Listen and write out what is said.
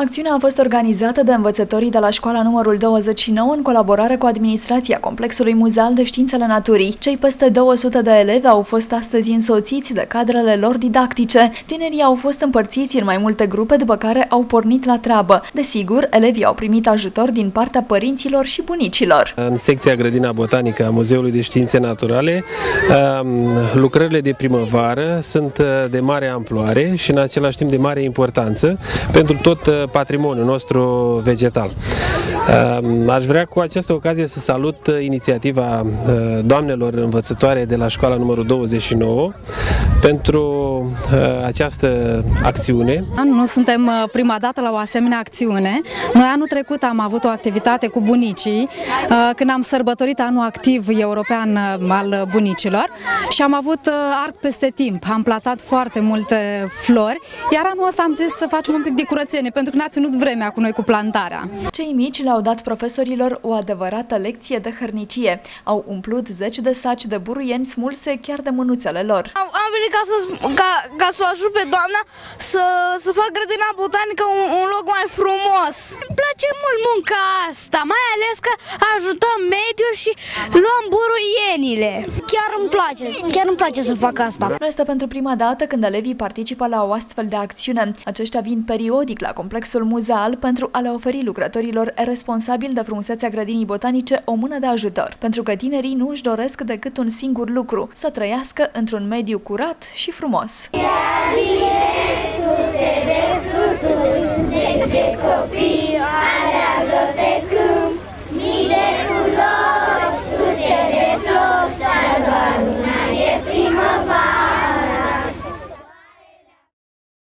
Acțiunea a fost organizată de învățătorii de la școala numărul 29 în colaborare cu administrația Complexului Muzeal de Științele Naturii. Cei peste 200 de elevi au fost astăzi însoțiți de cadrele lor didactice. Tinerii au fost împărțiți în mai multe grupe, după care au pornit la treabă. Desigur, elevii au primit ajutor din partea părinților și bunicilor. În secția Grădina Botanică a Muzeului de Științe Naturale, um, lucrările de primăvară sunt uh, de mare amploare și în același timp de mare importanță pentru tot uh, patrimoniul nostru vegetal. Ehm, aș vrea cu această ocazie să salut uh, inițiativa uh, doamnelor învățătoare de la școala numărul 29 pentru uh, această acțiune. Nu suntem prima dată la o asemenea acțiune. Noi anul trecut am avut o activitate cu bunicii când am sărbătorit anul activ european al bunicilor și am avut arc peste timp. Am platat foarte multe flori, iar anul ăsta am zis să facem un pic de curățenie pentru că n-a ținut vremea cu noi cu plantarea. Cei mici le-au dat profesorilor o adevărată lecție de hărnicie. Au umplut zeci de saci de buruieni smulse chiar de mânuțele lor. Am, am venit ca să, ca, ca să o ajut pe doamna să, să fac grădina botanică un, un loc mai frumos. Îmi place mult munca asta, mai ales că ajutăm mediul și luăm buruienile. Chiar îmi place, chiar îmi place să fac asta. Nu este pentru prima dată când elevii participă la o astfel de acțiune. Aceștia vin periodic la complexul muzeal pentru a le oferi lucrătorilor responsabili de frumusețea grădinii botanice o mână de ajutor, pentru că tinerii nu își doresc decât un singur lucru, să trăiască într-un mediu curat și frumos. Ia bine, sute de fluturi, de copii.